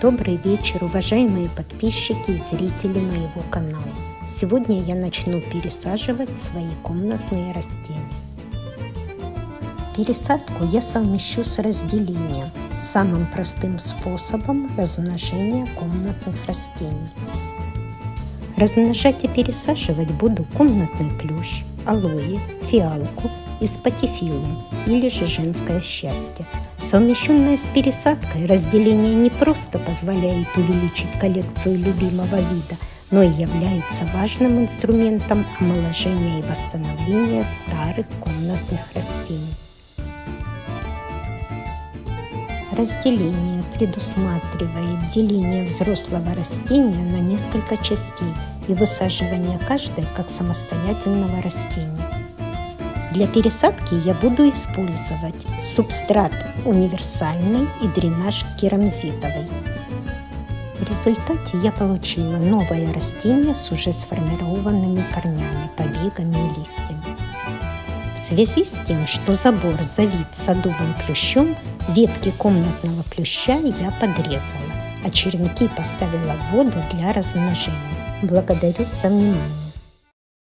Добрый вечер, уважаемые подписчики и зрители моего канала. Сегодня я начну пересаживать свои комнатные растения. Пересадку я совмещу с разделением, самым простым способом размножения комнатных растений. Размножать и пересаживать буду комнатный плющ, алоэ, фиалку и спатифилум или же женское счастье – Совмещенное с пересадкой разделение не просто позволяет увеличить коллекцию любимого вида, но и является важным инструментом омоложения и восстановления старых комнатных растений. Разделение предусматривает деление взрослого растения на несколько частей и высаживание каждой как самостоятельного растения. Для пересадки я буду использовать субстрат универсальный и дренаж керамзитовый. В результате я получила новое растение с уже сформированными корнями, побегами и листьями. В связи с тем, что забор завит садовым плющом, ветки комнатного плюща я подрезала, а черенки поставила в воду для размножения. Благодарю за внимание.